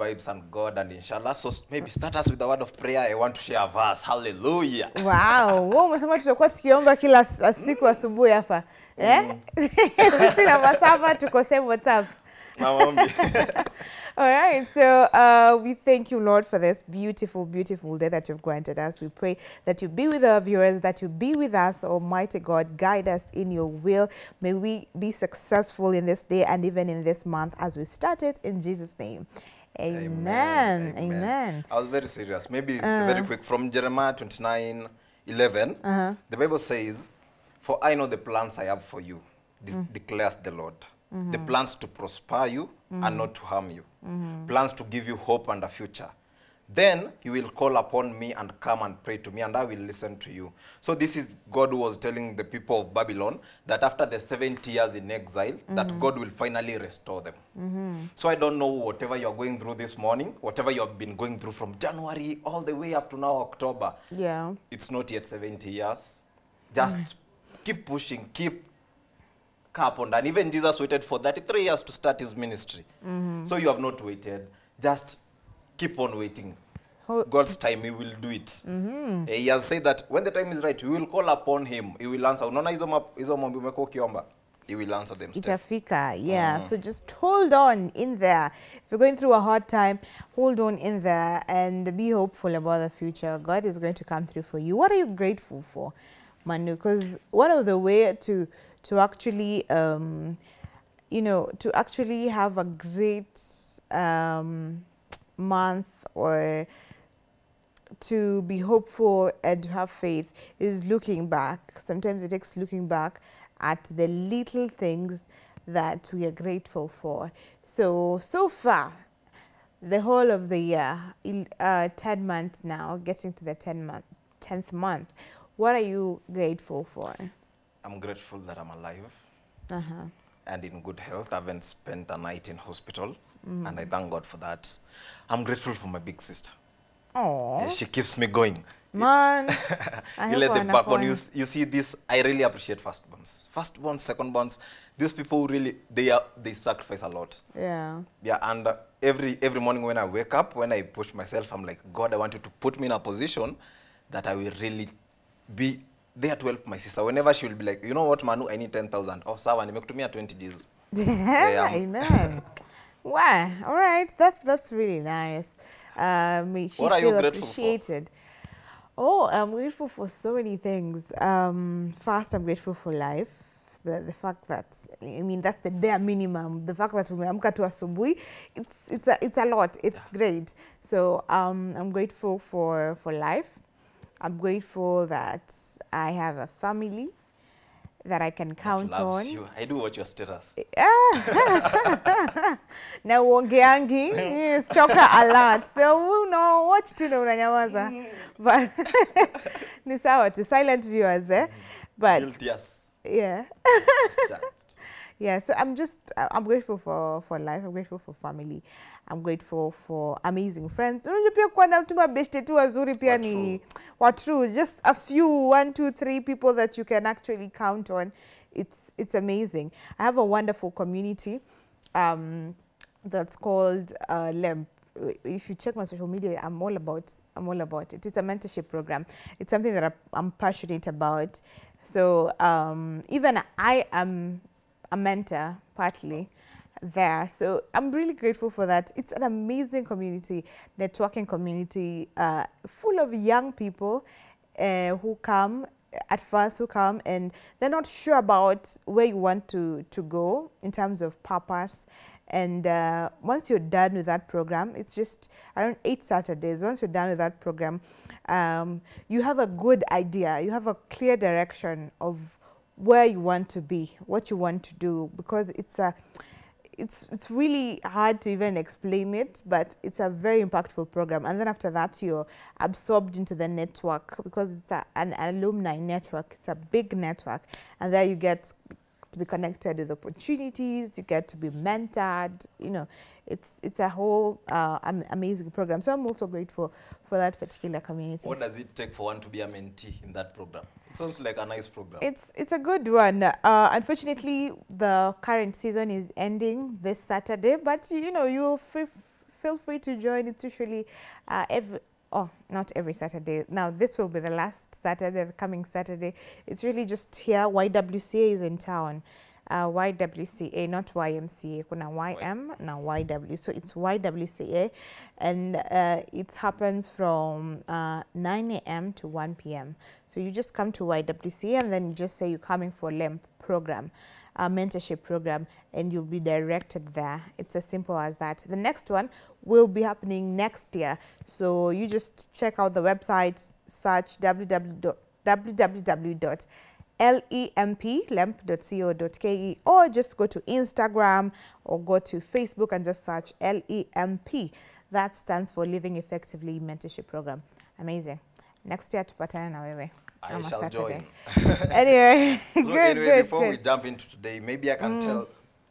vibes and God and inshallah. So maybe start us with a word of prayer. I want to share a verse. Hallelujah. Wow, wewe umesema tutakuwa tukiomba kila siku asubuhi hapa eh? Sisi na Masava tuko same WhatsApp. All right, so uh, we thank you, Lord, for this beautiful, beautiful day that you've granted us. We pray that you be with our viewers, that you be with us, Almighty God. Guide us in your will. May we be successful in this day and even in this month as we start it in Jesus' name. Amen. Amen. Amen. Amen. I was very serious. Maybe uh, very quick. From Jeremiah 29 11, Uh -huh. the Bible says, For I know the plans I have for you, de- mm. declares the Lord. Mm -hmm. The plans to prosper you mm -hmm. and not to harm you, Mm -hmm. plans to give you hope and a future. Then you will call upon me and come and pray to me, and I will listen to you. So this is God who was telling the people of Babylon that after the 70 years in exile, that mm-hmm. God will finally restore them. Mm-hmm. So I don't know whatever you're going through this morning, whatever you have been going through from January all the way up to now October. Yeah. It's not yet 70 years. Just mm. keep pushing, keep on. And even Jesus waited for 33 years to start his ministry. Mm-hmm. So you have not waited. Just keep on waiting. God's time, he will do it. Eh, He has said that when the time is right, we will call upon him. He will answer. Unaona hizo ma- hizo maombi umekuwa ukiomba? He will answer them. Itafika, yeah. So just hold on in there. If you're going through a hard time, hold on in there and be hopeful about the future. God is going to come through for you. What are you grateful for, Manu? Because one of the way to to actually, um, you know, to actually have a great um, month or to be hopeful and to have faith is looking back. Sometimes it takes looking back at the little things that we are grateful for. So, so far, the whole of the year, uh, 10 months now, getting to the 10 month, 10th month, what are you grateful for? I'm grateful that I'm alive Uh-huh. and in good health. I haven't spent a night in hospital, and I thank God for that. I'm grateful for my big sister. Oh, Eh, She keeps me going. man. You let hope the backbone. You, you see this. I really appreciate first bonds. First firstborns. Firstborns, secondborns. These people really they are they sacrifice a lot. Yeah. Yeah, and uh, every every morning when I wake up, when I push myself, I'm like, God, I want you to put me in a position that I will really be there to help my sister. Whenever she will be like, you know what, Manu, I need 10,000. Oh, sawa, nimekutumia 20 days. Yeah, amen. Wow. All right. That's that's really nice. Um, she What are you grateful for? appreciated. Oh, I'm grateful for so many things. Um, first, I'm grateful for life. The, the fact that I mean that's the bare minimum. The fact that umeamka tu asubuhi, it's it's a it's a lot. It's great. So um, I'm grateful for for life. I'm grateful that I have a family that I can count loves on. you. I do watch your status. na uongeangi? Yes, toka a lot so no watch tu na unanyamaza but ni sawa to silent viewers eh? But Guilty yes. yeah yeah so i'm just i'm grateful for for life. I'm grateful for family i'm grateful for amazing friends. Unajua pia kuwa na tu mabeshte tu wazuri pia Wa ni wa true just a few one two three people that you can actually count on. It's it's amazing. I have a wonderful community um that's called uh, lemp. If you check my social media i'm all about i'm all about it. It's a mentorship program. It's something that i'm passionate about. So um, even i am a mentor partly there. So I'm really grateful for that. It's an amazing community, networking community, uh, full of young people uh, who come at first who come and they're not sure about where you want to, to go in terms of purpose. And uh, once you're done with that program, it's just around eight Saturdays. Once you're done with that program, um, you have a good idea. You have a clear direction of where you want to be, what you want to do, because it's a it's it's really hard to even explain it, but it's a very impactful program. And then after that, you're absorbed into the network because it's a, an alumni network. It's a big network, and there you get to be connected with opportunities. You get to be mentored. You know, it's it's a whole uh, am- amazing program. So I'm also grateful for that particular community. What does it take for one to be a mentee in that program? It sounds like a nice program. It's it's a good one. Uh, unfortunately, the current season is ending this Saturday, but you know you'll f- feel free to join. It's usually uh, every oh not every Saturday. Now this will be the last Saturday, the coming Saturday. It's really just here. YWCA is in town. Uh, YWCA, not YMCA. Kuna YM, now YW. So it's YWCA, and uh, it happens from uh, 9 a.m. to 1 p.m. So you just come to YWCA and then you just say you're coming for LEMP program, a mentorship program, and you'll be directed there. It's as simple as that. The next one will be happening next year. So you just check out the website, search www www lemp.co.ke or just go to Instagram or go to Facebook and just search LEMP. That stands for Living Effectively Mentorship Program. Amazing. Next year tupatane na wewe. I on shall Saturday. join. Anyway, Look, good, anyway, good, before we jump into today, maybe I can mm. tell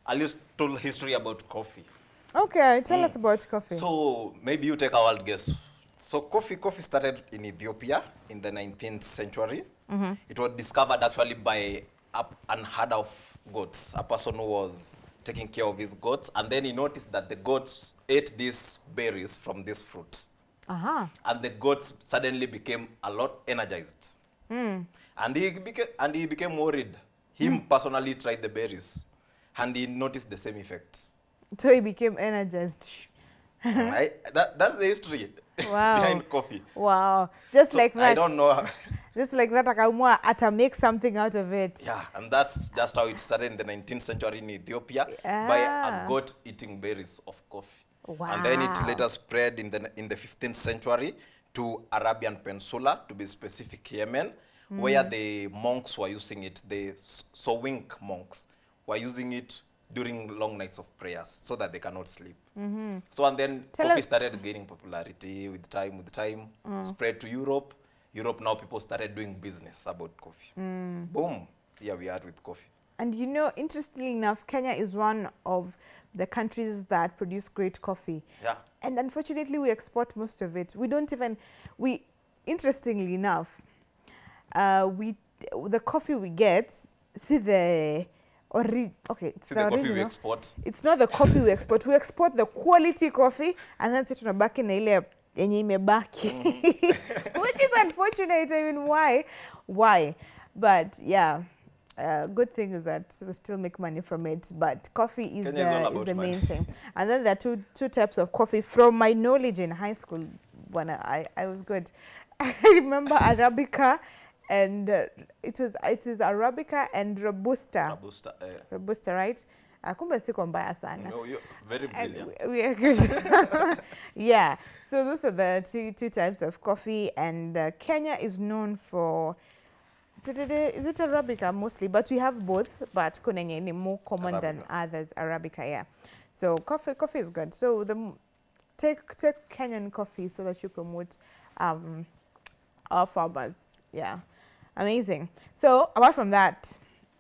a little history about coffee. Okay, tell mm. us about coffee. So maybe you take a wild guess. So coffee, coffee started in Ethiopia in the 19th century. It was discovered actually by a, an herd of goats, a person who was taking care of his goats, and then he noticed that the goats ate these berries from these fruits, -huh. and the goats suddenly became a lot energized. And he became and he became worried. Him personally tried the berries, and he noticed the same effects. So he became energized. I, that, that's the history Wow. behind coffee. Wow. Just So like that. I don't know. Just like that, akaamua ata make something out of it. yeah, and that's just how it started in the 19th century in Ethiopia yeah. by a goat eating berries of coffee. Wow. And then it later spread in the in the 15th century to Arabian Peninsula, to be specific, Yemen, mm. where the monks were using it. The sowing Sowink monks were using it during long nights of prayers so that they cannot sleep. Mm-hmm. So and then Tell coffee us- started gaining popularity with time, with time, mm. spread to Europe. Europe now people started doing business about coffee. Mm. Boom, here we are with coffee. And you know, interestingly enough, Kenya is one of the countries that produce great coffee. Yeah. And unfortunately, we export most of it. We don't even, we, interestingly enough, uh, we, the coffee we get, see the, ori- okay, it's the, the coffee we export. It's not the coffee we export. We export the quality coffee and then sisi tunabaki na ile yenye imebaki. Which is unfortunate. I mean, why? Why? But yeah, uh, good thing is that we still make money from it. But coffee is, Kenya the, is is the money. main thing. And then there are two, two types of coffee. From my knowledge in high school, when I, I was good, I remember Arabica and uh, it was it is Arabica and Robusta. Robusta, eh. Robusta, right? Uh, kumbe siko mbaya sana. No, you're very brilliant. we- we are good. yeah. So those are the two two types of coffee, and uh, Kenya is known for. Is it Arabica mostly? But we have both. But kunenye ni more common than others. Arabica, yeah. So coffee, coffee is good. So the take take Kenyan coffee so that you promote um, our farmers. Yeah, amazing. So apart from that,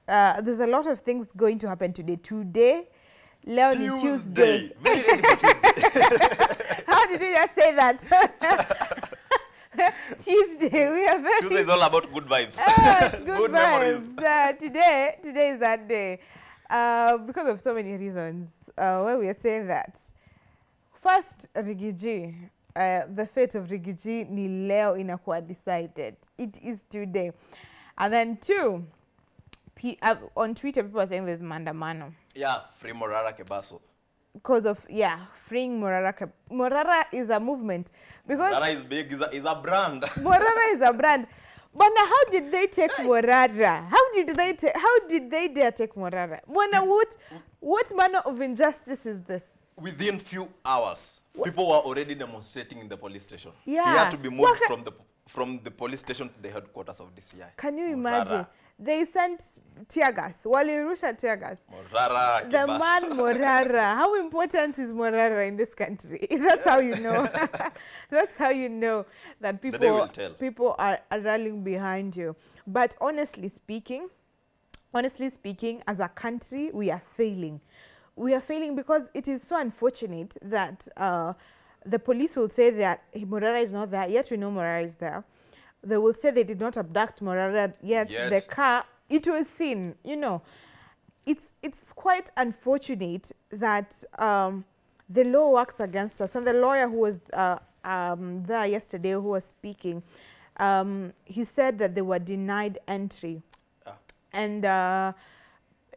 uh, there's a lot of things going to happen today. Today, leo ni Tuesday. Very ready for Tuesday. How did you just say that? Tuesday. We are very Tuesday is all about good vibes. Ah, good, Good vibes. Uh, today, today is that day. Uh, because of so many reasons. Uh, why we are saying that. First, Rigiji. Uh, the fate of Rigiji ni leo inakuwa decided. It is today. And then two, P- uh, on Twitter, people are saying there's mandamano. yeah, free Morara Kebaso. Because of, yeah, freeing Morara. Kab- Morara is a movement. Because Morara is big, is a, is a brand. Morara is a brand. But now, how did they take Morara? How did they take? How did they dare take Morara? Mwana, what what manner of injustice is this? Within few hours, people were already demonstrating in the police station. He had to be moved from the from the police station to the headquarters of DCI. Can you Morara. imagine? They sent tear gas. Walirusha tear gas. Morara The Kebaso. man Morara. How important is Morara in this country? That's how you know. That's how you know that people people are, are rallying behind you. But honestly speaking, honestly speaking, as a country, we are failing. We are failing because it is so unfortunate that uh, the police will say that Morara is not there, yet we know Morara is there. They will say they did not abduct Morara, yet Yes. the car, it was seen, you know. It's, it's quite unfortunate that um, the law works against us. And the lawyer who was uh, um, there yesterday, who was speaking, um, he said that they were denied entry. Ah. And, uh,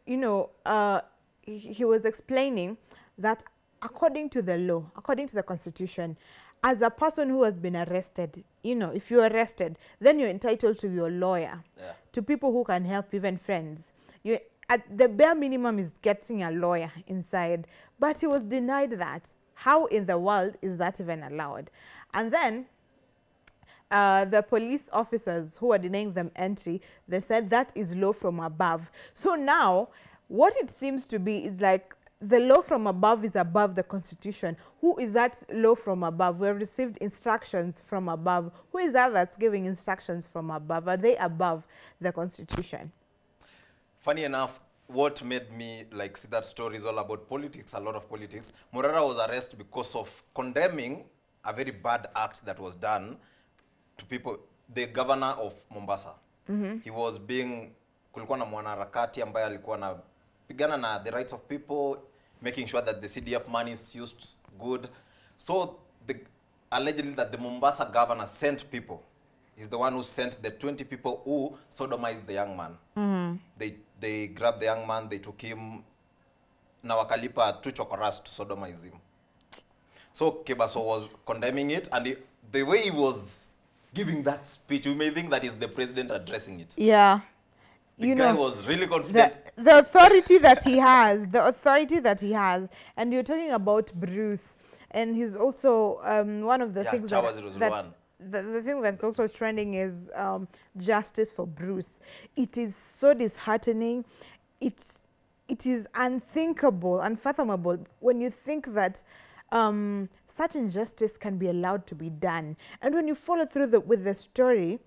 you know, uh, he, was explaining that according to the law, according to the constitution, as a person who has been arrested, you know, if you're arrested, then you're entitled to your lawyer, Yeah. to people who can help, even friends. You, at the bare minimum is getting a lawyer inside, but he was denied that. How in the world is that even allowed? And then uh, the police officers who are denying them entry, they said that is law from above. So now, what it seems to be is like the law from above is above the constitution. Who is that law from above? We have received instructions from above. Who is that that's giving instructions from above? Are they above the constitution? Funny enough, what made me like see that story is all about politics, a lot of politics. Morara was arrested because of condemning a very bad act that was done to people, the governor of Mombasa. Mm-hmm. He was being, kulikuwa na mwanaharakati ambaye alikuwa anapigana na the rights of people, making sure that the CDF money is used good. So the, allegedly that the Mombasa governor sent people. is the one who sent the 20 people who sodomized the young man. Mm -hmm. They, they grabbed the young man, they took him, na wakalipa two chokoras to sodomize him. So Kebaso was condemning it, and he, the way he was giving that speech, you may think that is the president addressing it. Yeah. The you guy know, was really the, confident. the authority that he has, the authority that he has, and you're talking about Bruce, and he's also um, one of the Yeah, things that, that's, the, the thing that's also trending is um, justice for Bruce. It is so disheartening. It's it is unthinkable, unfathomable when you think that um, such injustice can be allowed to be done. And when you follow through the, with the story,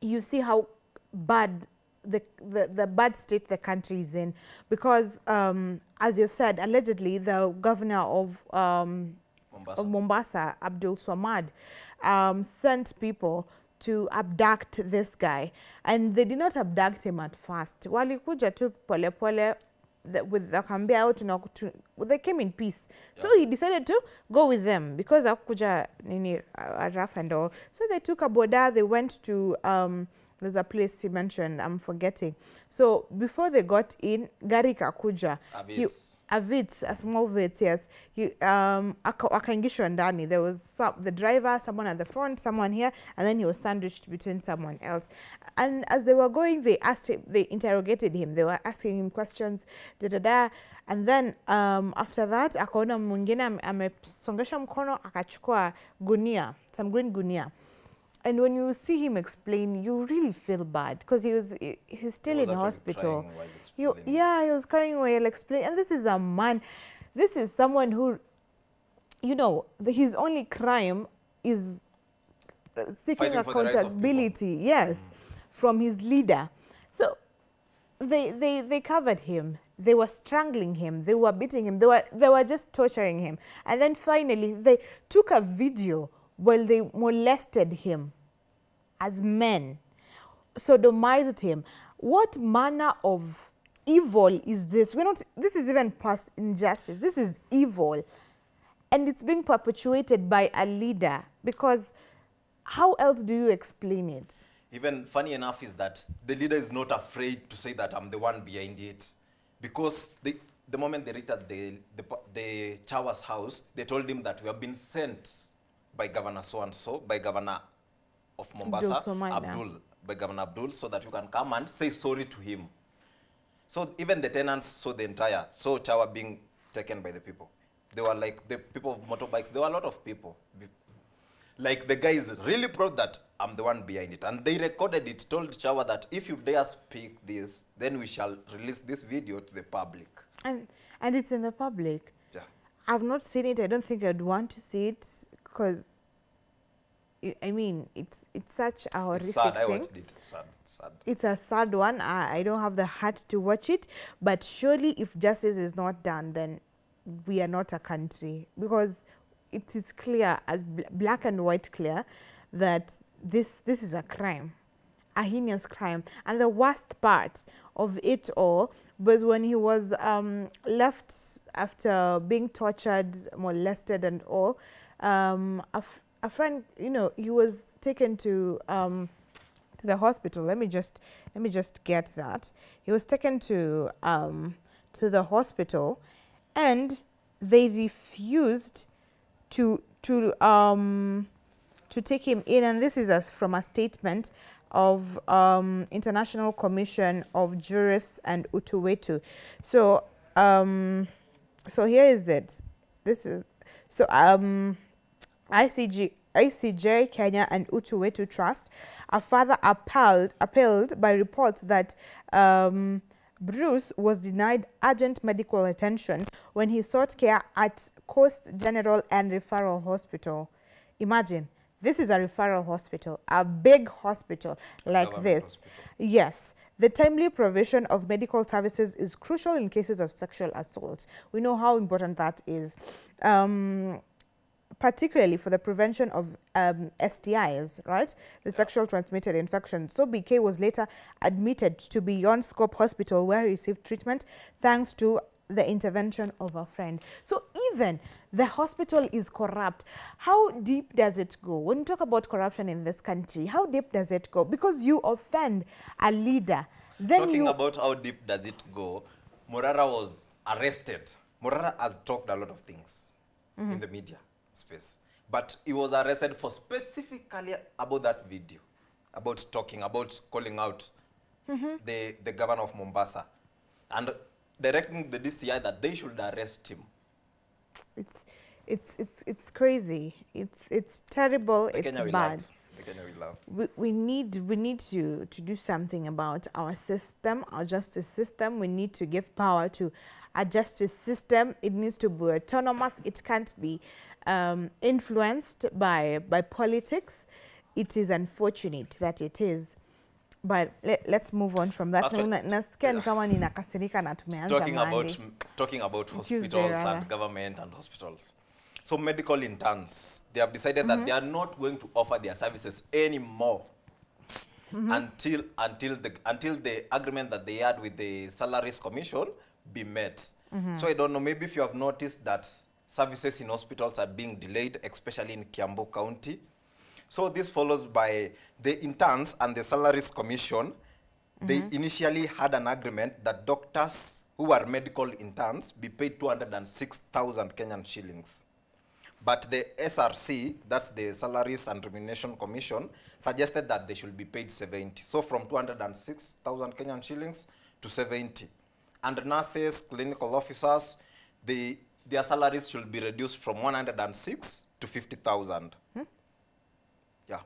you see how bad the, the, the bad state the country is in. Because um, as you've said allegedly the governor of um, Mombasa. of Mombasa. Abdulswamad um, sent people to abduct this guy. And they did not abduct him at first. Walikuja tu pole pole with wakambia au tuna tu- they came in peace. So he decided to go with them because akuja nini uh, rough and all. So they took a boda they went to um, there's a place he mentioned i'm forgetting so before they got in gari kakuja He- Avits. a small Vits, yes. He, um, aka- wakaingishwa ndani. There was some, the driver, someone at the front, someone here, and then he was sandwiched between someone else. And as they were going, they asked him, they interrogated him. They were asking him questions, da da da. And then um, after that, akaona mwingine ame- amesongesha mkono akachukua gunia, some green gunia. And when you see him explain, you really feel bad because he was he's still was in hospital. You, yeah, he was crying while explaining. And this is a man, this is someone who, you know, the, his only crime is seeking Fighting for the rights of people. accountability, mm. yes, from his leader. So they, they, they covered him. They were strangling him. They were beating him. They were, they were just torturing him. And then finally, they took a video while they molested him as men, sodomized him. What manner of evil is this? We're not, this is even past injustice. This is evil. And it's being perpetuated by a leader because how else do you explain it? Even funny enough is that the leader is not afraid to say that I'm the one behind it. Because they, the moment they reached the, the, the Chawa's house, they told him that we have been sent by Governor so and so, by Governor of Mombasa. Abdul, by Governor Abdul, so that you can come and say sorry to him. So even the tenants saw the entire, saw Chawa being taken by the people. They were like the people of motorbikes. There were a lot of people. Like the guy is really proud that I'm the one behind it. And they recorded it, told Chawa that if you dare speak this, then we shall release this video to the public. And, and it's in the public. Yeah. I've not seen it. I don't think I'd want to see it because, I mean, it's, it's such a horrific It's sad. I thing. watched it. It's sad. It's sad. it's a sad one. I, I don't have the heart to watch it. But surely, if justice is not done, then we are not a country because it is clear, as bl- black and white clear, that this this is a crime, a heinous crime. And the worst part of it all was when he was um, left after being tortured, molested, and all, um, a, a friend, you know, he was taken to um, to the hospital. Let me just let me just get that. He was taken to um, to the hospital, and they refused to to um, to take him in. And this is from a statement of um, International Commission of Jurists and Utuwetu. So um, so here is it. This is so um, ICG, ICJ Kenya and Utuwetu Trust are further upheld, upheld by reports that um, Bruce was denied urgent medical attention when he sought care at Coast General and Referral Hospital. Imagine, this is a referral hospital, a big hospital like this. hospital. Yes, the timely provision of medical services is crucial in cases of sexual assault. We know how important that is, um, particularly for the prevention of um, STIs, right? The sexual transmitted infections. So BK was later admitted to Beyond Scope Hospital where he received treatment thanks to the intervention of a friend. So even the hospital is corrupt. How deep does it go? When you talk about corruption in this country, how deep does it go? Because you offend a leader, then Talking you about how deep does it go, Morara was arrested. Morara has talked a lot of things in the media space, but he was arrested for specifically about that video, about talking, about calling out the, the governor of Mombasa, and directing the DCI that they should arrest him. it's it's it's it's crazy. It's it's terrible. The it's Kenya bad. We we, need we need to to do something about our system our justice system we need to give power to a justice system it needs to be autonomous it can't be um, influenced by by politics it is unfortunate that it is. But let, let's move on from that. Actually, Na- nasikia ni kama ninakasirika na tumeanza talking about talking about hospitals and government and hospitals. So medical interns, they have decided that mm-hmm. they are not going to offer their services anymore. Mm-hmm. Until until the until the agreement that they had with the salaries commission be met. Mm-hmm. So I don't know. Maybe if you have noticed that services in hospitals are being delayed, especially in Kiambu County. So this follows by the interns and the salaries commission. They mm-hmm. initially had an agreement that doctors who are medical interns be paid 206,000 Kenyan shillings. But the SRC, that's the Salaries and Remuneration Commission, suggested that they should be paid 70. So from 206,000 Kenyan shillings to 70. And nurses, clinical officers, they, their salaries should be reduced from 106 to 50,000. Yeah.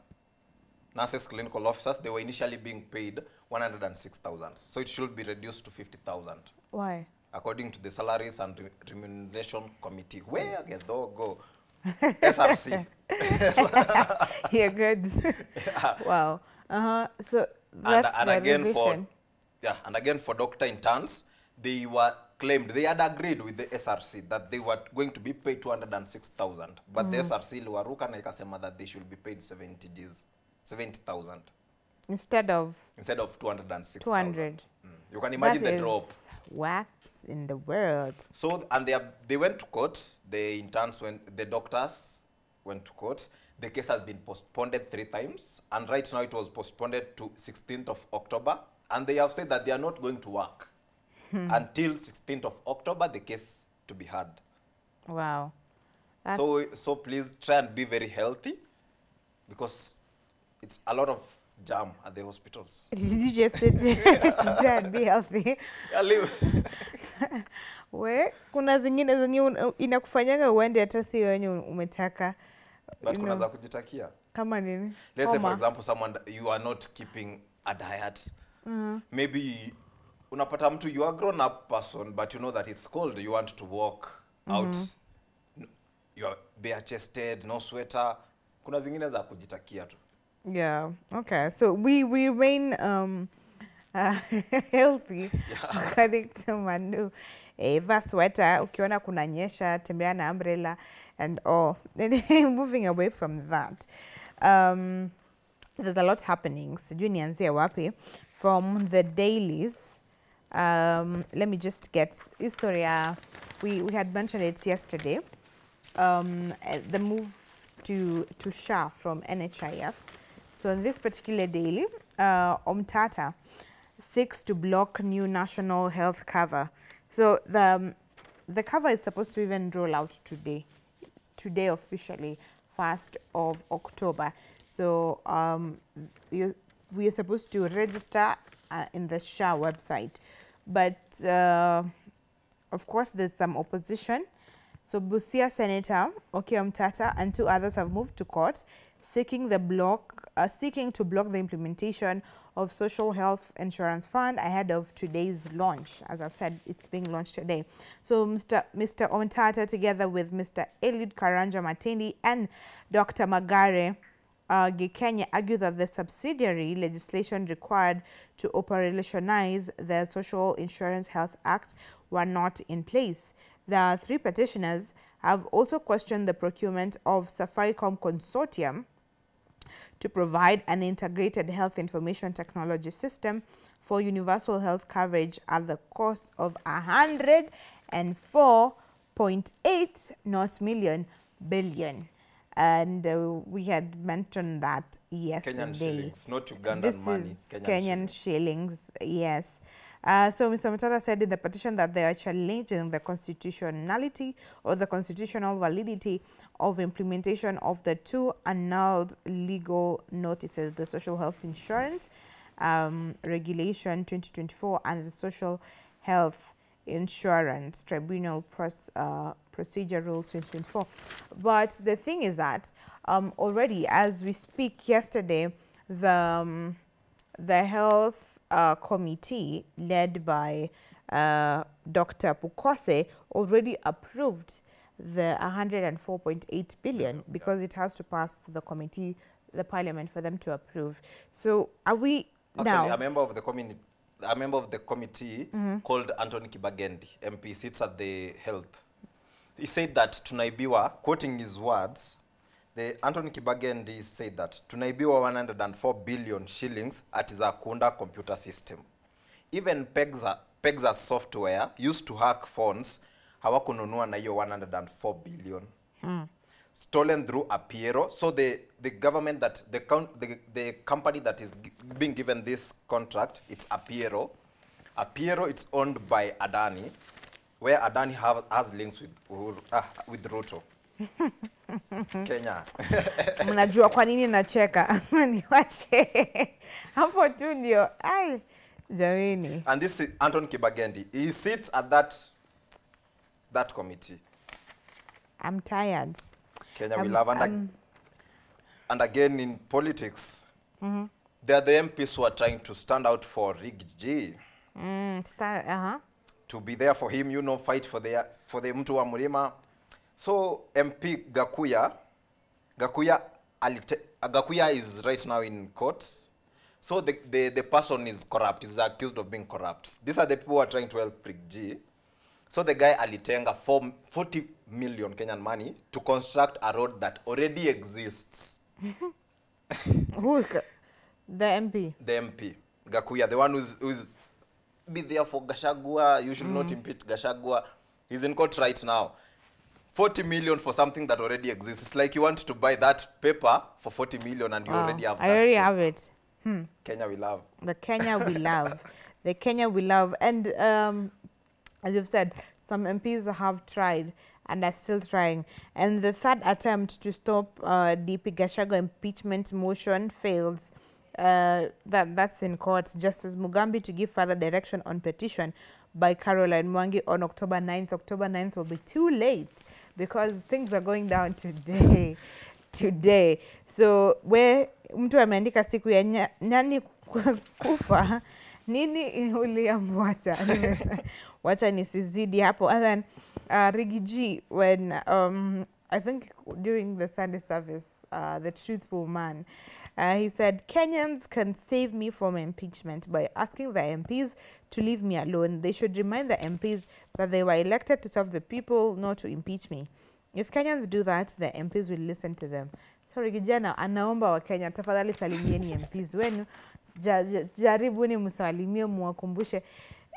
Nurses, clinical officers, they were initially being paid 106,000. So it should be reduced to 50,000 why according to the Salaries and Re- Remuneration Committee. Where get though go? SRC. you're good wow uh-huh so and, that's and the again for yeah, and again for doctor interns, they were claimed they had agreed with the SRC that they were going to be paid 206,000, but the SRC iliwaruka na ikasema that they should be paid 70 Gs, 70,000 instead of instead of 206,000. 200 Mm. You can imagine That the drop. is What's in the world? So and they have, they went to court. The interns went, the doctors went to court. The case has been postponed three times, and right now it was postponed to 16th of October. And they have said that they are not going to work until 16th of October. The case to be heard. Wow. That's, So so please try and be very healthy, because it's a lot of jam at the hospitals. did you just say try and be healthy? Yeah, leave. We, kuna zingine zenye inakufanyanga uende hata si wenye umetaka. But kuna za kujitakia. kama nini? let's say for example someone you are not keeping a diet maybe unapata mtu you are grown up person but you know that it's cold you want to walk out N- you are bare chested no sweater kuna zingine za kujitakia tu Yeah. Okay. So we we remain um uh, healthy according to Manu. eva sweater ukiona kuna nyesha tembea na umbrella and all. Moving away from that. Um, there's a lot happening. Sijui nianzie wapi. From the dailies. Um, let me just get history. uh, We, we had mentioned it yesterday. Um, uh, the move to, to SHA from NHIF. So in this particular daily, uh, Omtatah seeks to block new national health cover. So the, um, the cover is supposed to even roll out today, today officially, 1st of October. So um, you, we are supposed to register uh, in the SHA website. But uh, of course, there's some opposition. So Busia Senator Okiya Omtatah and two others have moved to court seeking the block, uh, seeking to block the implementation of Social Health Insurance Fund ahead of today's launch. As I've said, it's being launched today. So Mr. Mr. Omtatah, together with Mr. Eliud Karanja Matindi and Dr. Magare uh, Gikenyi argue that the subsidiary legislation required to operationalize the Social Insurance Health Act were not in place. The three petitioners have also questioned the procurement of Safaricom Consortium to provide an integrated health information technology system for universal health coverage at the cost of 104.8 not million billion. And uh, we had mentioned that yesterday. Kenyan shillings, not Ugandan This money. is Kenyan, Kenyan, shillings. shillings. yes. Uh, so Mr. Omtatah said in the petition that they are challenging the constitutionality or the constitutional validity of implementation of the two annulled legal notices, the Social Health Insurance um, Regulation 2024 and the Social Health Insurance Tribunal pros, uh, Procedure Rules 2024. But the thing is that um, already as we speak yesterday, the, um, the health uh, committee led by uh, Dr. Pukose already approved the 104.8 billion because it has to pass the committee, the parliament for them to approve. So are we Actually, now? a member of the committee, a member of the committee called Anthony Kibagendi, MP, sits at the health. He said that tunaibiwa, quoting his words, the Anthony Kibagendi said that tunaibiwa 104 billion shillings at Zakunda computer system. Even Pegza, Pegza software used to hack phones hawakununua na hiyo 104 billion stolen through Apiero. So the, the government that the, the the company that is being given this contract, it's Apiero. Apiero, it's owned by Adani, where Adani have, has links with Uhuru, ah, with Ruto. Kenya. mnajua kwa nini nacheka niwache hapo tu ndio ai jamini and this is Anton Kibagendi. He sits at that that committee. i'm tired Kenya I'm, we love and, um, and again in politics, Mm -hmm. they are the MPs who are trying to stand out for Rig G. mm, sta- uh-huh. To be there for him, you know, fight for the for the mtu wa mlima. So MP Gakuya, Gakuya, alite, Gakuya is right now in court. So the, the, the person is corrupt, is accused of being corrupt. These are the people who are trying to help Prig G. So the guy alitenga four- 40 million Kenyan money to construct a road that already exists. who is the mp the MP, Gakuya, the one who's, who's be there for Gachagua. You should not impeach Gachagua. He's in court right now. 40 million for something that already exists. It's like you want to buy that paper for 40 million and you Wow. already have i already paper. have it Kenya we love. the Kenya we love, the Kenya we love. And um, as you've said, some MPs have tried and are still trying. And the third attempt to stop uh, DP Gachagua impeachment motion fails. Uh, that that's in court. Justice Mugambi to give further direction on petition by Caroline Mwangi on October 9th. October 9th will be too late because things are going down today. today so we mtu ameandika siku ya nya- nyani kufa nini uliamwacha wacha nisizidi hapo and then uh, Rigi G when um, I think during the Sunday service uh, the truthful man uh, he said Kenyans can save me from impeachment by asking the MPs to leave me alone. They should remind the MPs that they were elected to serve the people, not to impeach me. If Kenyans do that, the MPs will listen to them. Sorry, kijana anaomba wa Kenya tafadhali salimieni MPs wenu. Ja- ja- Jaribuni msalimie, muwakumbushe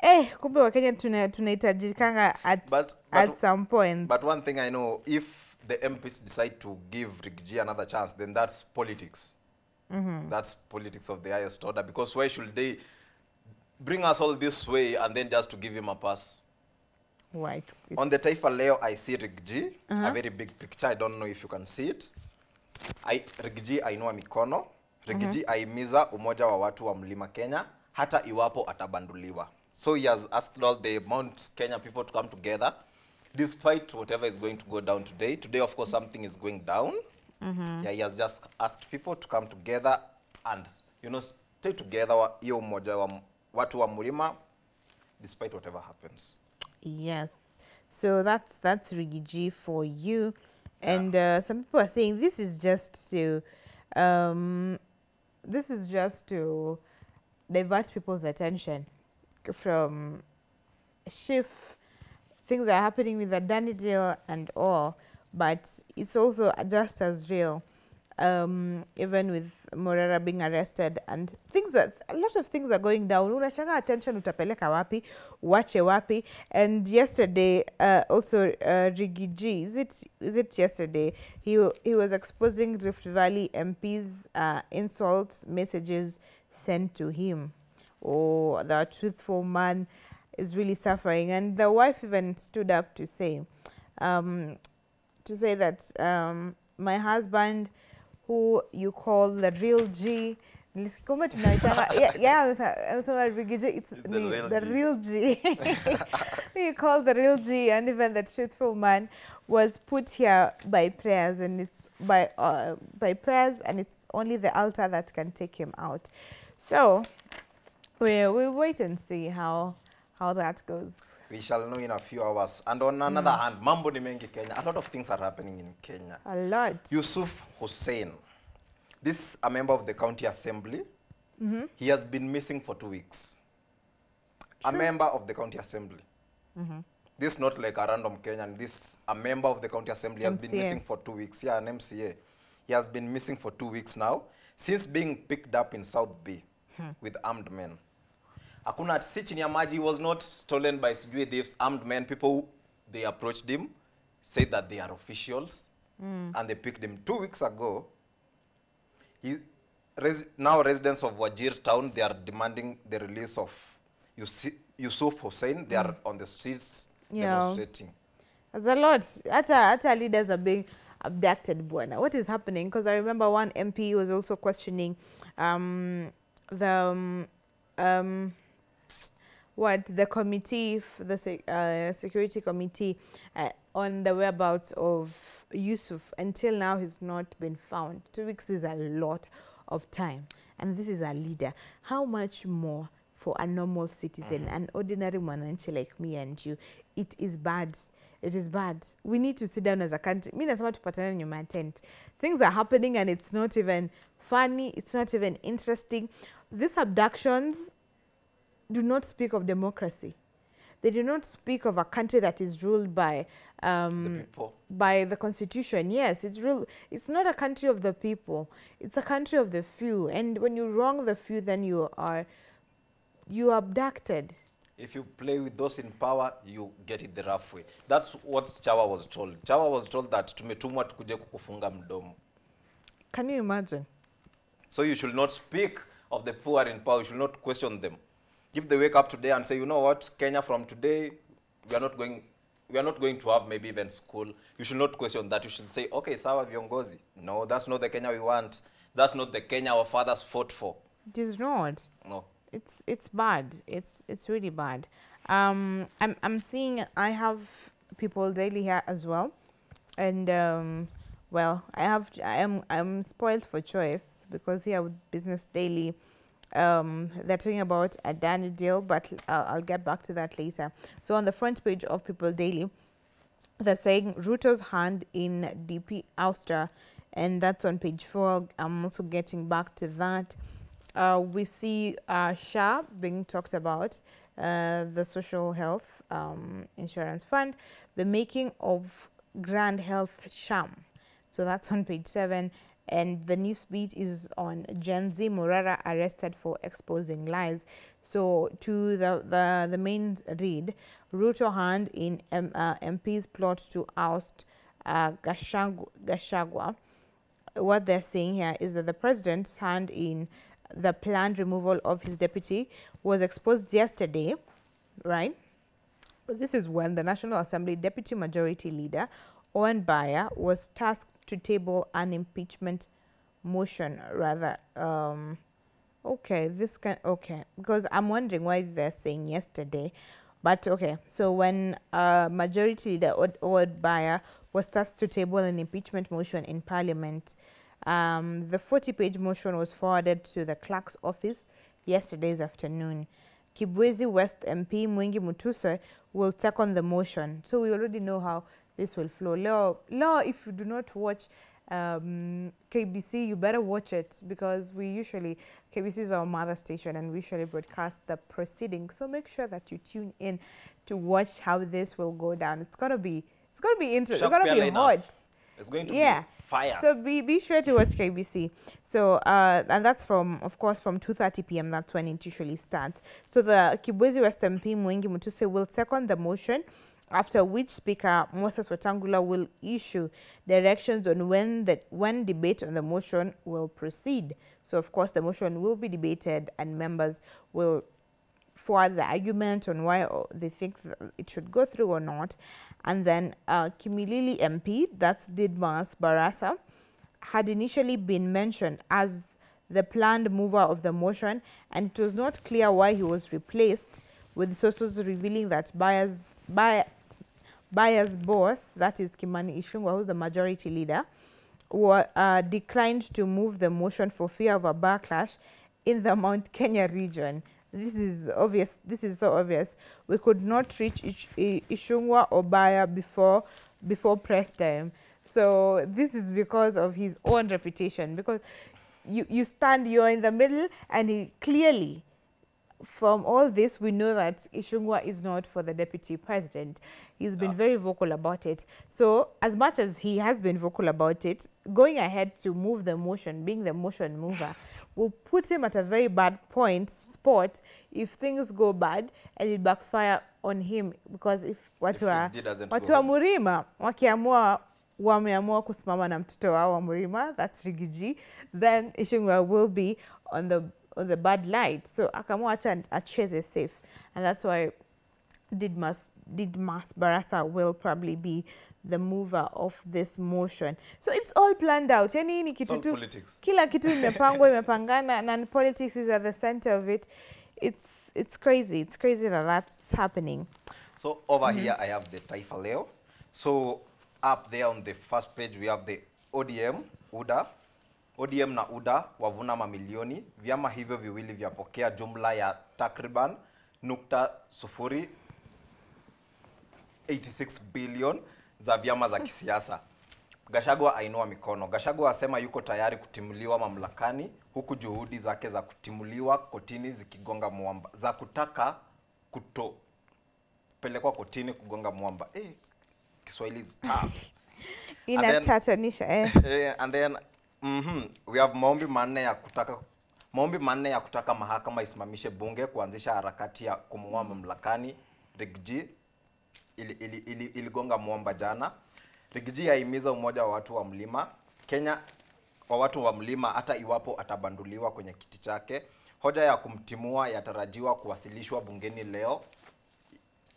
eh, kumbe wa kenya tunahitajikanga at, But- at some point But one thing I know, if the MPs decide to give Rigji another chance, then that's politics. That's politics of the highest order. Because why should they bring us all this way and then just to give him a pass? Why? It's- it's On the Taifa Leo, I see Rigji, uh -huh. a very big picture. I don't know if you can see it. I, Rigji ainua mikono. Rigji mm -hmm. aimiza umoja wa watu wa mlima Kenya hata iwapo atabanduliwa. So he has asked all the Mount Kenya people to come together despite whatever is going to go down today. Today, of course, something is going down. Yeah, he has just asked people to come together and, you know, stay together, hiyo umoja wa watu wa mlima despite whatever happens. Yes. So that's that's Riggy G for you. And uh, some people are saying this is just to um, this is just to divert people's attention from shift things that are happening with the Adani deal and all, but it's also just as real. Um, even with Morara being arrested and things that a lot of things are going down. Unashanga attention utapeleka wapi, wache wapi. And yesterday, uh, also uh, Riggy G, is it is it yesterday? He he was exposing Rift Valley MPs uh, insults messages sent to him. Oh, the truthful man is really suffering. And the wife even stood up to say, um, to say that um, my husband, who you call the real G, tunaitanga yeah, yeah, amesema- amesema Riggy G, it's the ni- real the G. real G. you call the real G, and even the truthful man was put here by prayers, and it's by uh, by prayers, and it's only the altar that can take him out. So we we'll wait and see how how that goes. We shall know in a few hours. And on another mm. hand, mambo ni mengi Kenya. A lot of things are happening in Kenya. A lot. Yusuf Hussein, this is a member of the county assembly. Mm-hmm. He has been missing for two weeks. True. A member of the county assembly. Mm-hmm. This is not like a random Kenyan. This a member of the county assembly has been missing for two weeks. Yeah, an MCA. He has been missing for two weeks now since being picked up in South B hmm. with armed men. Hakuna si chini ya maji. He was not stolen by sijui thieves, armed men. People they approached him, said that they are officials, and they picked him two weeks ago. He, res, now residents of Wajir town they are demanding the release of Yusi, Yusuf Hussein. They are on the streets Yeah. demonstrating. There's a lot. Hata, hata leaders are being abducted, bwana. What is happening? Because I remember one MP was also questioning um, the um, um, what the committee, the uh, security committee, uh, on the whereabouts of Yusuf. Until now, he's not been found. Two weeks is a lot of time, and this is a leader. How much more? For a normal citizen, an ordinary mwananchi like me and you, it is bad. It is bad. We need to sit down as a country. Mi nasema tupatane nyuma ya tent. Things are happening and it's not even funny. It's not even interesting. These abductions do not speak of democracy. They do not speak of a country that is ruled by um, the people. by the constitution yes it's real it's not a country of the people it's a country of the few and when you wrong the few then you are you are abducted If you play with those in power, you get it the rough way. That's what Chawa was told. Chawa was told that tumetumwa tukuje kukufunga mdomo. can you imagine So you should not speak of the poor in power. You should not question them. If they wake up today and say, you know what, Kenya from today, we are not going, we are not going to have maybe even school. You should not question that. You should say, okay, sawa viongozi. No, that's not the Kenya we want. That's not the Kenya our fathers fought for. it is not No. it's it's bad it's it's really bad um i'm i'm seeing i have people daily here as well and um well i have i am i'm spoiled for choice because here with business daily um they're talking about Adani deal but I'll, I'll get back to that later so on the front page of people daily they're saying Ruto's hand in DP ouster, and that's on page four. I'm also getting back to that. Uh, we see uh, SHA being talked about, uh, the Social Health um, Insurance Fund, the making of Grand Health Sham. So that's on page seven. And the news beat is on Gen Z arrested for exposing lies. So to the, the, the main read, Ruto hand in M, uh, MP's plot to oust uh, Gashag- Gachagua what they're saying here is that the president's hand in the planned removal of his deputy was exposed yesterday, right? But this is when the National Assembly Deputy Majority Leader, Owen Baya, was tasked to table an impeachment motion, rather. Um, okay, this can, okay, because I'm wondering why they're saying yesterday. But okay, so when uh, Majority Leader Owen Baya was tasked to table an impeachment motion in Parliament, um, the 40-page motion was forwarded to the clerk's office yesterday's afternoon. Kibwezi West MP Mwengi Mutuse will take on the motion. So we already know how this will flow. Law, law if you do not watch um, KBC, you better watch it because we usually, KBC is our mother station and we usually broadcast the proceedings. So make sure that you tune in to watch how this will go down. It's going to be, it's going to be interesting. It's going to be hot. It's going to Yeah. be fire. So be, be sure to watch KBC. So uh, and that's from of course from 2:30 p.m. That's when it usually starts. So the Kibwezi West MP Mwengi Mutuse will second the motion. After which Speaker Moses Wetangula will issue directions on when the when debate on the motion will proceed. So of course the motion will be debated and members will forward the argument on why they think it should go through or not. And then uh, Kimilili MP, that's Didmas Barasa, had initially been mentioned as the planned mover of the motion, and it was not clear why he was replaced, with sources revealing that buyers, buy, Baya's boss, that is Kimani Ichung'wah, who's the majority leader, wa- uh, declined to move the motion for fear of a backlash in the Mount Kenya region. This is obvious. This is so obvious. We could not reach Ish- Ichung'wah or Baya before before press time. So this is because of his own reputation. Because you you stand, you're in the middle, and he clearly from all this, we know that Ishungwa is not for the deputy president. He's been very vocal about it. So, as much as he has been vocal about it, going ahead to move the motion, being the motion mover, will put him at a very bad point spot if things go bad and it backfire on him. Because if watu wa watu wa. Murima wakiamua wameamua kusimama na mtoto wao wa Murima, that's Rigiji, then Ishungwa will be on the on the bad light. So akaamua acha acheze safe. And that's why Didmas Didmas Barasa will probably be the mover of this motion. So it's all planned out. Yani ni kitu tu politics. kila kitu imepangwa imepangana and politics is at the center of it. It's it's crazy. It's crazy that that's happening. So over mm-hmm. here I have the Taifa Leo. So up there on the first page we have the ODM, UDA. ODM na UDA wavuna mamilioni. Vyama hivyo viwili vyapokea jumla ya takriban nukta sufuri 86 billion za vyama za kisiasa. Gachagua ainua mikono. Gashagwa asema yuko tayari kutimuliwa mamlakani huku juhudi zake za kutimuliwa kotini zikigonga mwamba, za kutaka kutopelekwa kotini kugonga mwamba. Eh, Kiswahili is tough. And then- Inatatanisha eh. Eh, and then mhm, we have maombi manne ya kutaka maombi manne ya kutaka mahakama isimamishe bunge kuanzisha harakati ya kumuua mamlakani Rigiji ili, ili, ili, iligonga mwamba jana. Rigiji yahimiza umoja wa watu wa mlima Kenya wa watu wa mlima hata iwapo atabanduliwa kwenye kiti chake. Hoja ya kumtimua yatarajiwa kuwasilishwa bungeni leo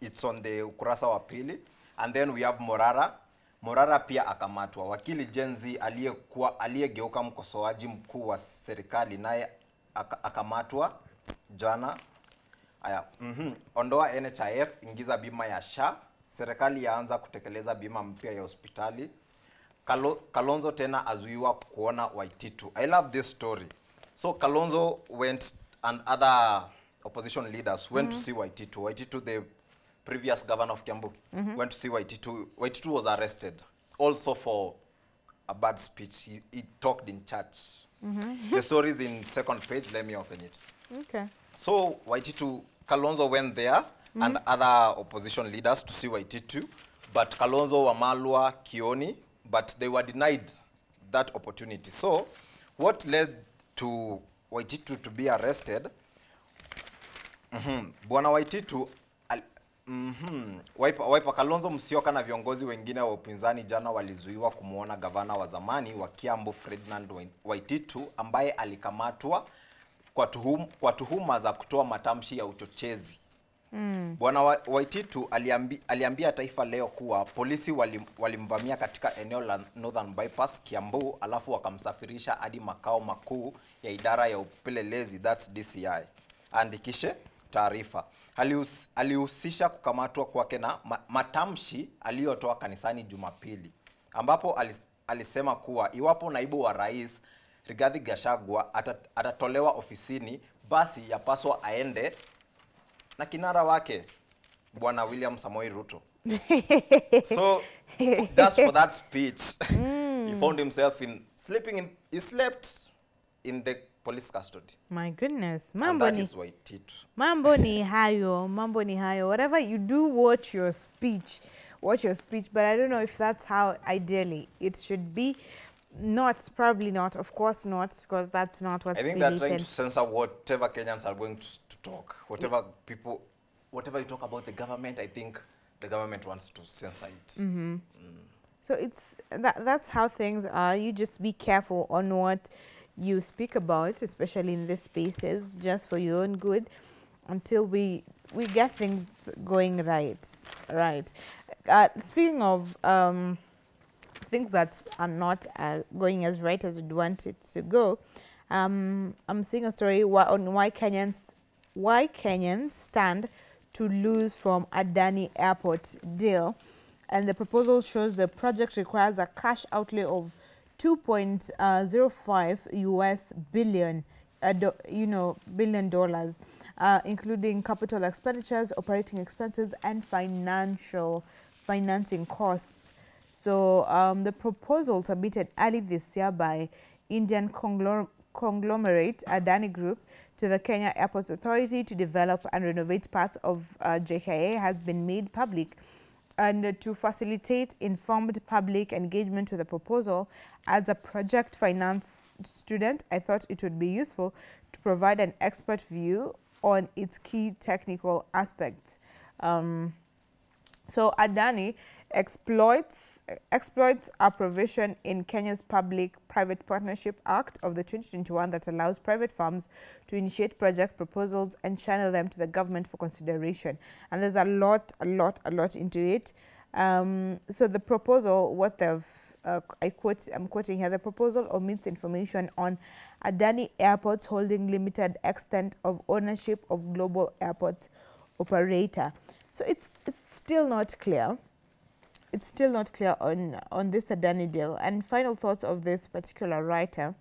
it's on the ukurasa wa pili and then we have Morara. Morara pia akamatwa. Wakili Jenzi aliyekuwa aliyegeuka mkosoaji mkuu wa serikali naye aka- akamatwa jana. Aya, mm -hmm. Ondoa NHIF, ingiza bima ya SHA. Serikali yaanza kutekeleza bima mpya ya hospitali. Kalo, Kalonzo tena azuiwa kuona Waititu. I love this story. So Kalonzo went and other opposition leaders went mm -hmm. to see Waititu. Waititu, the previous governor of Kiambu, mm -hmm. went to see Waititu. Waititu was arrested also for a bad speech. He, he talked in church. Mm -hmm. The story is in second page. Let me open it. Okay. So Waititu, Kalonzo went there mm -hmm. and other opposition leaders to see Waititu, but Kalonzo, Wamalwa, Kioni, but they were denied that opportunity. So, what led to Waititu to be arrested? Mm -hmm. Bwana Waititu al, mhm. Wiper, Wiper Kalonzo Musyoka na viongozi wengine wa upinzani jana walizuiwa kumwona gavana wa zamani wa Kiambu Ferdinand Waititu ambaye alikamatwa kwa, tuhum, kwa tuhuma za kutoa matamshi ya uchochezi. Mm. Bwana Wa- Waititu aliambi, aliambia Taifa Leo kuwa polisi walim- walimvamia katika eneo la Northern Bypass Kiambu, alafu wakamsafirisha hadi makao makuu ya idara ya upelelezi that's DCI aandikishe taarifa. Alihus- Alihusisha kukamatwa kwake na matamshi aliyotoa kanisani Jumapili, ambapo alis, alisema kuwa iwapo naibu wa rais Rigathi Gachagua atat, atatolewa ofisini, basi yapaswa aende na kinara wake bwana William Samoei Ruto. so just for that speech mm. he found himself in sleeping in he slept in the police custody. My goodness. and Mambo that ni is Waititu. mambo ni hayo mambo ni hayo. Whatever you do watch your speech. Watch your speech. But i don't know if that's how ideally it should be. Not probably not. Of course not because that's not what's I think they're trying related. to censor whatever Kenyans are going to, to talk. Whatever people, whatever you talk about the government, I think the government wants to censor it. Mm-hmm. Mm. so it's that that's how things are. You just be careful on what you speak about especially in these spaces just for your own good until we we get things going right right uh, speaking of um things that are not uh, going as right as we'd want it to go. Um, I'm seeing a story on why Kenyans why Kenyans stand to lose from Adani Airport deal, and the proposal shows the project requires a cash outlay of 2.05 US billion, uh, you know, billion dollars, uh, including capital expenditures, operating expenses, and financial financing costs. So um, the proposal submitted early this year by Indian conglom- conglomerate Adani Group to the Kenya Airports Authority to develop and renovate parts of uh, JKIA has been made public. And to facilitate informed public engagement with the proposal, as a project finance student, I thought it would be useful to provide an expert view on its key technical aspects. Um, so Adani exploits exploits a provision in Kenya's Public-Private Partnership Act of the 2021 that allows private firms to initiate project proposals and channel them to the government for consideration. And there's a lot, a lot, a lot into it. Um, so the proposal, what they've uh, I quote, I'm quoting here, the proposal omits information on Adani Airports holding limited extent of ownership of global airport operator. So it's it's still not clear. It's still not clear on on this Adani deal. And final thoughts of this particular writer.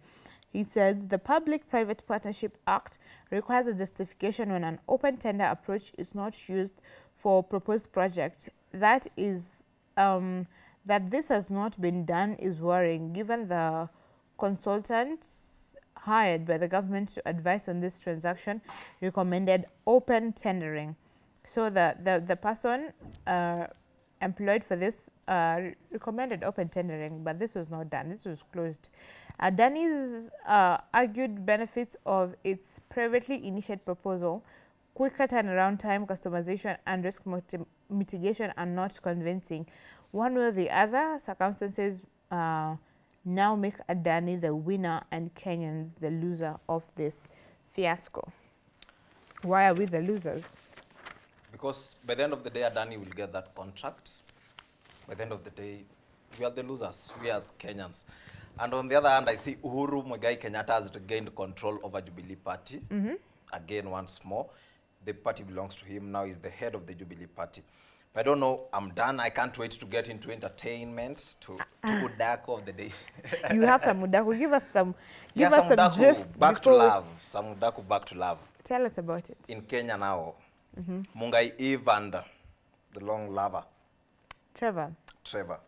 He says the Public-Private Partnership Act requires a justification when an open tender approach is not used for proposed project. That is um, that this has not been done is worrying, given the consultants hired by the government to advise on this transaction recommended open tendering. So the, the, the person uh, employed for this uh, recommended open tendering, but this was not done. This was closed. Uh, Danny's uh, argued benefits of its privately initiated proposal, quicker turnaround time, customization, and risk mitigation are not convincing. One way or the other, circumstances uh, now make Adani the winner and Kenyans the loser of this fiasco. Why are we the losers? Because by the end of the day, Adani will get that contract. By the end of the day, we are the losers, we as Kenyans. And on the other hand, I see Uhuru Muigai Kenyatta has regained control over Jubilee Party. Mm-hmm. Again, once more. The party belongs to him. Now he's the head of the Jubilee Party. But I don't know, I'm done. I can't wait to get into entertainment, to, to ah, ah. Udako of the day. you have some Mudaku. Give us some. Give yeah, us some Udaku, gist back to love. Some Udaku back to love. Tell us about it. In Kenya now, Mungai Eve and the long lover, Trevor. Trevor.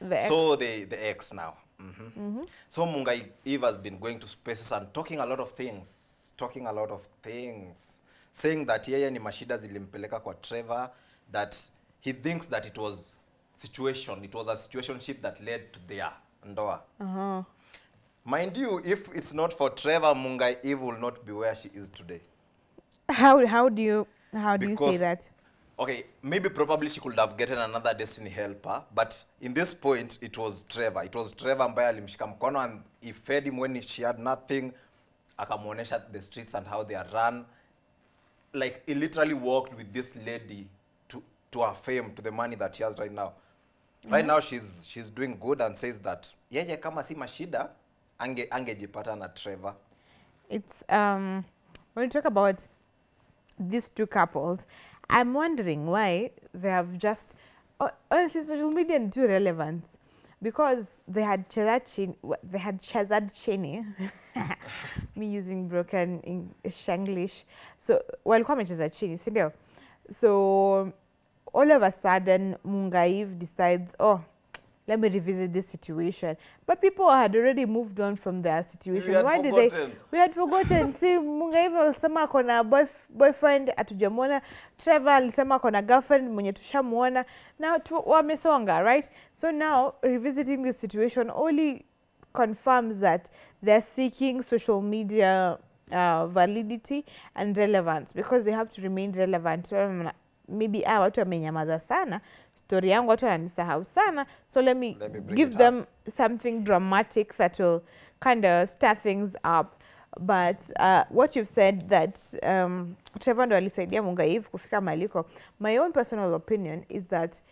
The ex- So the the ex now. Mm -hmm. Mm -hmm. So Mungai Eve has been going to spaces and talking a lot of things, talking a lot of things, saying that yeye ni mashida zilimpeleka kwa Trevor, that he thinks that it was situation, it was a situationship that led to their ndoa Uh-huh. mind you if it's not for trevor mungai eve will not be where she is today How how do you how do you say Because- that? okay maybe probably she could have gotten another destiny helper but in this point it was trevor. It was trevor ambaye alimshika mkono and he fed him when she had nothing. Akamwonyesha the streets and how they are run. Like he literally walked with this lady to, to her fame to the money that she has right now. Right now she's, she's doing good and says that yeye kama si mashida ange angejipata na trevor. It's um when you talk about these two couples, I'm wondering why they have just oh, honestly social media is too relevant because they had Chazad Chin, they had Chazad Cheney, me using broken in Shanglish. So walikuwa wamecheza chini, si? So all of a sudden Mungai Eve decides, oh, let me revisit this situation. But people had already moved on from their situation. Why did they? We had forgotten. See, Mungaiv alisema kona boyf boyfriend hatujamwona. Trevor alisema kona girlfriend mwenye tushamwona. Now wamesonga, right? So now revisiting this situation only confirms that they're seeking social media uh, validity and relevance because they have to remain relevant. So, maybe ah, watu wamenyamaza sana story yangu watu wananisahau sana. So let me, Let me give them up. something dramatic that will kind of stir things up. But uh, what you've said that um, Trevor ndo alisaidia Mungaivu kufika maliko my own personal opinion is that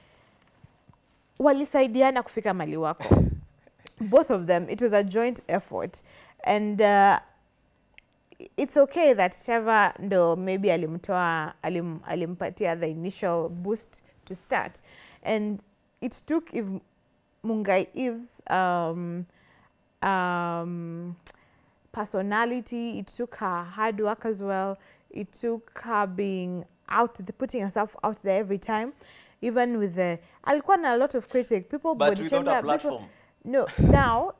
walisaidiana kufika mali wako. Both of them it was a joint effort. And uh, it's okay that Trevor ndo maybe alimtoa alim, alimpatia the initial boost to start and it took if Mungai is um, um, personality it took her hard work as well it took her being out the, putting herself out there every time even with the alikuwa na a lot of critic people but without a platform. people- no, now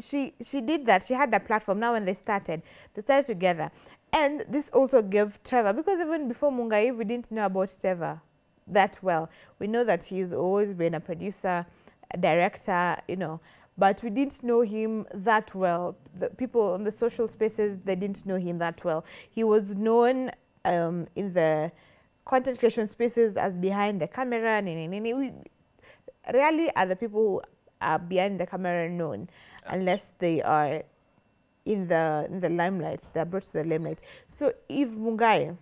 she she did that. She had that platform. Now when they started, they started together, and this also gave Trevor because even before Mungai Eve, we didn't know about Trevor that well. We know that he's always been a producer, a director, you know, but we didn't know him that well. The people on the social spaces they didn't know him that well. He was known um, in the content creation spaces as behind the camera. nini. We, rarely are the people who are behind the camera known unless they are in the in the limelight they're brought to the limelight. So if mungai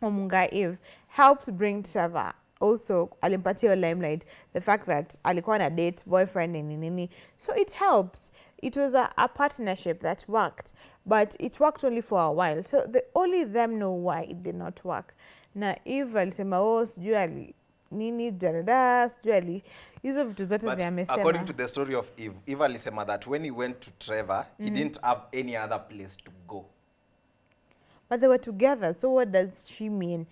or mungai eve helped bring trevor also alimpatia hiyo limelight the fact that alikuwa na date boyfriend nini nini. So it helps. It was a, a partnership that worked but it worked only for a while. So the, only them know why it did not work. Na eve alisema oh sijui nini dadada sijui ali hizo vitu zote But according to the story of Eve, Eve alisema that when he went to Trevor, he didn't have any other place to go. but they were together so what does she mean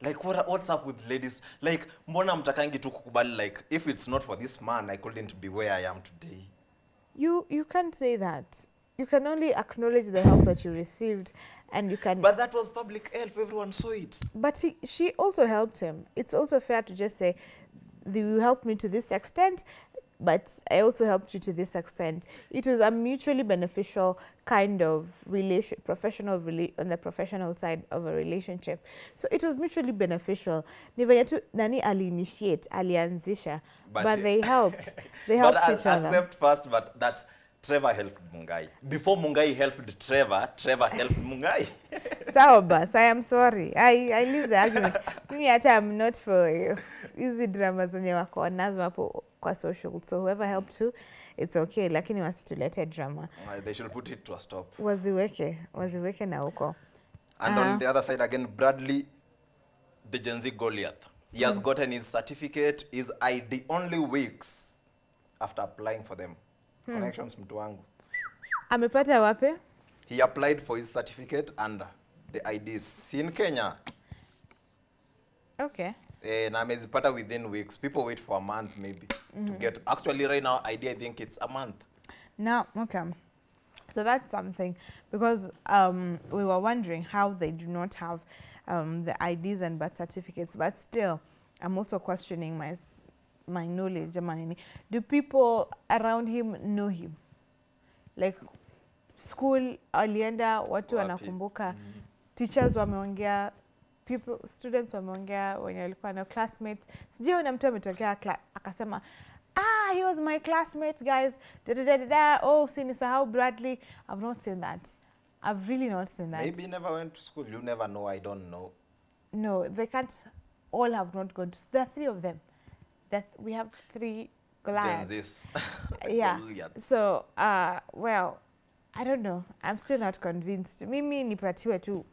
Like what, what's up with ladies? Like mbona mtakangi tu kukubali like if it's not for this man, I couldn't be where I am today. you you can't say that you can only acknowledge the help that you received and you can But that was public help. Everyone saw it. but he, she also helped him. It's also fair to just say you helped me to this extent but i also helped you to this extent. It was a mutually beneficial kind of relation professional rela- on the professional side of a relationship. So it was mutually beneficial. Ni venye tu nani aliinitiate alianzisha? But but, he- they helped. They but helped I'll each other. accept first, but that Trevor helped Mungai. Before Mungai helped Trevor, Trevor helped Mungai. sawa bas i am sorry i, I leave the argument mimi hata I'm not for hizi drama zenye wako nazo hapo kwa social so whoever helped you it's okay lakini wasitulete drama Uh, they should put it to a stop. waziweke waziweke na huko And Uh-huh. on the other side again, Bradley, the Gen Z Goliath. He has gotten his certificate, his ID only weeks after applying for them. Connections mtu wangu. amepata wapi He applied for his certificate and the IDs in Kenya. okay Eh, na amezipata within weeks. People wait for a month maybe to get. Actually, right now, ID I think it's a month. now okay so that's something because um, we were wondering how they do not have um, the IDs and birth certificates but still I'm also questioning my my knowledge nini do people around him know him? Like school alienda watu wanakumbuka. Teachers wameongea people students wameongea wenye walikuwa na classmates. Sijui una mtu ametokea akasema ah he was my classmate guys. Da, da, da, da, oh sinisahau bradley. I've not seen that. I've really not seen that. Maybe never went to school. You never know. I don't know. no they can't all have not gone to there are three of them that we have three. Zs. yeah. So uh well i don't know. I'm still not convinced. Mimi nipatiwe tu.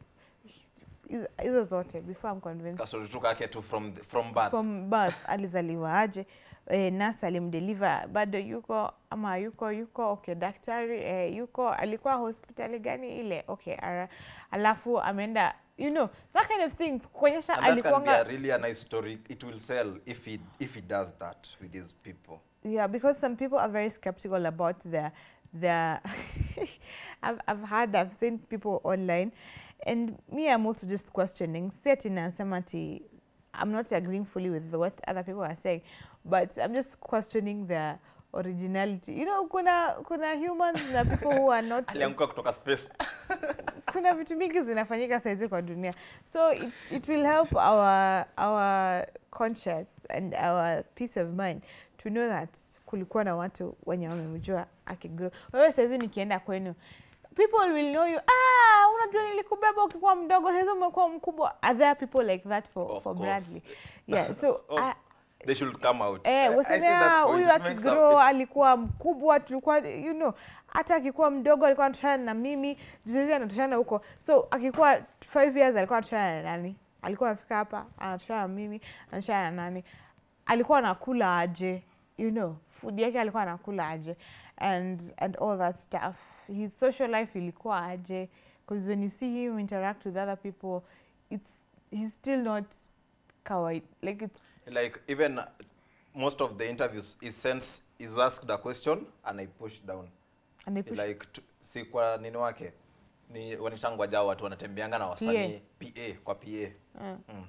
Hizo- zote before i'm convinced. Kasuri tu kake tu from the, from birth. from birth alizaliwa aje? Eh, nas alimdeliver bado yuko ama yuko yuko okay daktari eh, yuko alikuwa hospitali gani ile? Okay ara, alafu ameenda you know that kind of thing kuonyesha and that can be really a nice story. It will sell if he if he does that with his people. Yeah, because some people are very skeptical about their their. I've I've heard I've seen people online, and me I'm also just questioning. Certain ansamati, I'm not agreeing fully with what other people are saying, but I'm just questioning their originality. You know, kuna kuna humans na people who are not. Alianguka kutoka space. kuna vitu mingi zinafanyika saizi kwa dunia so it, it will help our, our conscience and our peace of mind to know that kulikuwa na watu wenye wamemjua akigrow wewe saizi nikienda kwenu people will know you ah unajua nilikubeba ukikuwa mdogo sasa umekuwa mkubwa are there people like that for, Of for course. Bradley yeah so Oh, I, they should come out. Eh, wasemea "Ah, huyu akigrow alikuwa mkubwa, tulikuwa you know, hata akikuwa mdogo alikuwa anatoshana na mimi, juzi anatoshana huko. So akikuwa 5 years alikuwa anatoshana na nani? Alikuwa afika hapa anatoshana na mimi, anatoshana na nani? Alikuwa anakula aje? You know, food yake alikuwa anakula aje? And and all that stuff. His social life ilikuwa aje? Because when you see him interact with other people, it's he's still not kawaida. Like it's like even uh, most of the interviews he sends is asked a question and I push down. and I push like si kwa nini wake ni wanishangwa jao watu wanatembeanga na wasanii PA kwa PA. mm. Mm.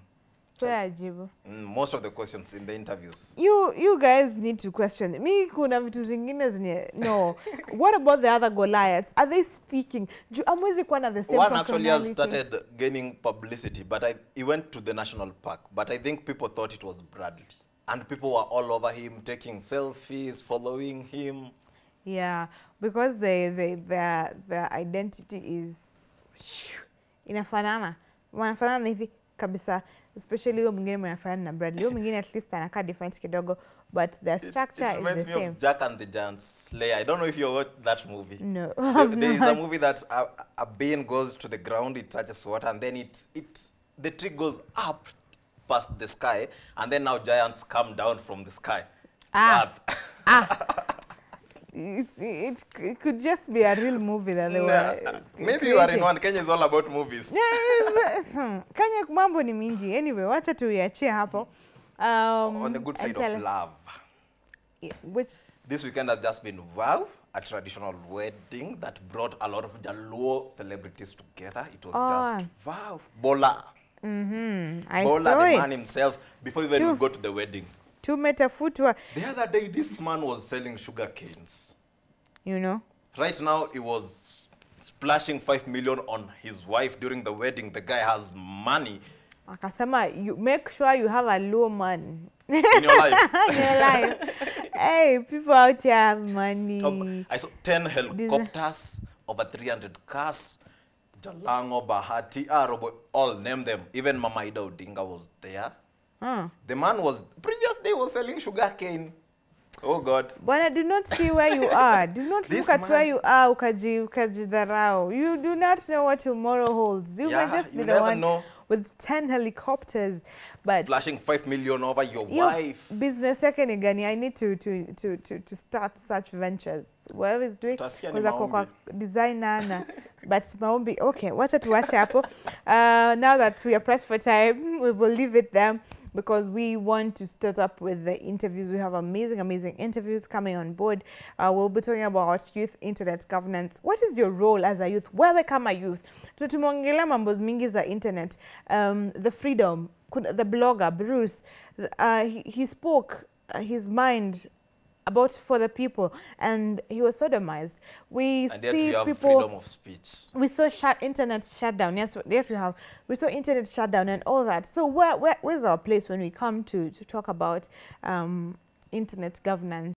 So yajibu Mm, most of the questions in the interviews. you you guys need to question mi kuna vitu zingine zenye no what about the other goliaths are they speaking Ju- amwezi kuwa na the same One actually has started gaining publicity, but I, he went to the national park. But I think people thought it was Bradley. And people were all over him, taking selfies, following him. yeah because they, they, their, their identity is inafanana wanafanana hivi kabisa especially huyo mwingine mwanafanana na bradley huyo mwingine at least anakaa different kidogo but the It- structure it, is reminds the me same of Jack and the Giant Slayer. I don't know if you watched that movie. no There- I've there is a movie that a, a bean goes to the ground, it touches water, and then it, it the tree goes up past the sky, and then now giants come down from the sky. Ah. That- It's, it, it could just be a real movie that they were Nah, uh, maybe you are in one. Kenya is all about movies. Yeah, hmm, Kenya mambo ni mingi anyway wacha tuiachie hapo um, On the good side of love, Yeah, which this weekend has just been wow, a traditional wedding that brought a lot of Jaluo celebrities together. It was Oh. just wow. Bola, mm -hmm. I Bola, saw the it man himself, before even we go to the wedding. Tumetafutwa The other day, this man was selling sugar canes. you know Right now, he was splashing 5 million on his wife during the wedding. The guy has money akasema you make sure you have a low man in your life. in your life hey people out here have money Um, I saw 10 helicopters, over 300 cars. Jalango, Bahati, Arobo, all name them. Even Mama Ida Odinga was there. huh. The man was, previous day was selling sugar cane. Oh God. Bwana, do not see where you are. Do not look at where you are ukaji ukajidharau. You do not know what tomorrow holds. You Yeah, may just be the one know. with 10 helicopters. But Splashing 5 million over your your wife. business yake ni gani? I need to, to, to, to, to start such ventures. Whatever is doing. Kwanza kwa designer na but maombi. Okay, wacha what's hapo. Uh, now that we are pressed for time, we will leave it there because we want to start up with the interviews. We have amazing, amazing interviews coming on board. Uh, we'll be talking about youth internet governance. What is your role as a youth? Wewe kama youth. Tu- Tumeongelea mambo mingi za internet. Um, the freedom, the blogger Bruce, uh, he, he spoke uh, his mind about for the people, and he was sodomized. We And yet see we have people freedom of speech. we saw shut internet shut down. Yes, yes, we have. We saw internet shut down and all that. So where, where where's our place when we come to to talk about um, internet governance?